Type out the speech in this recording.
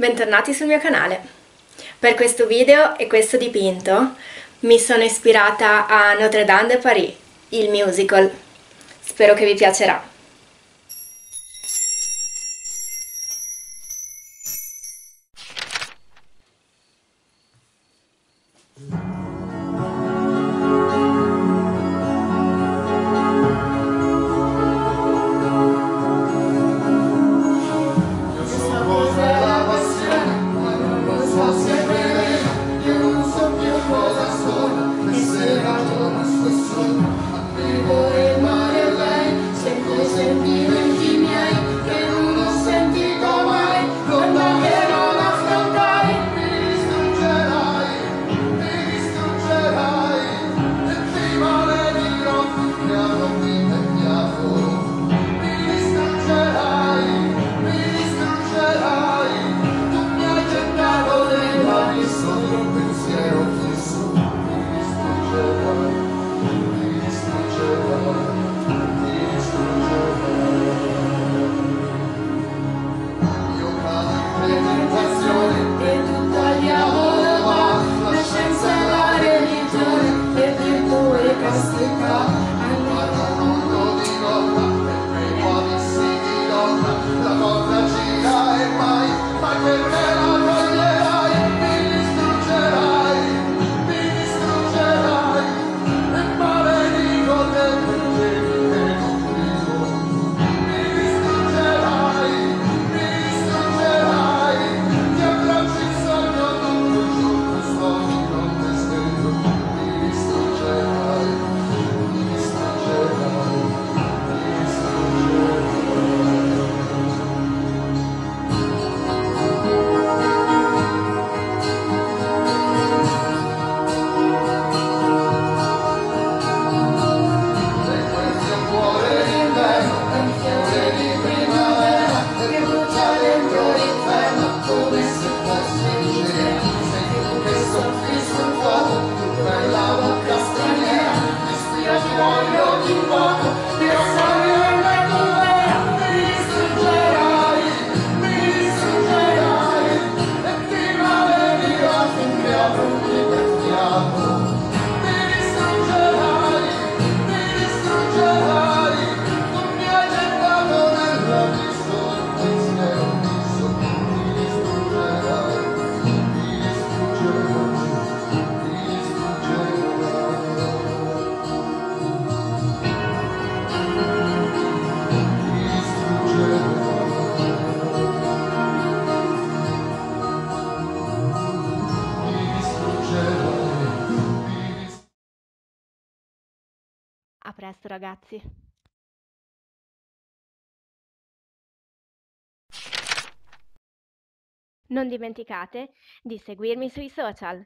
bentornati sul mio canale. Per questo video e questo dipinto mi sono ispirata a Notre Dame de Paris, il musical. Spero che vi piacerà. A presto ragazzi. Non dimenticate di seguirmi sui social.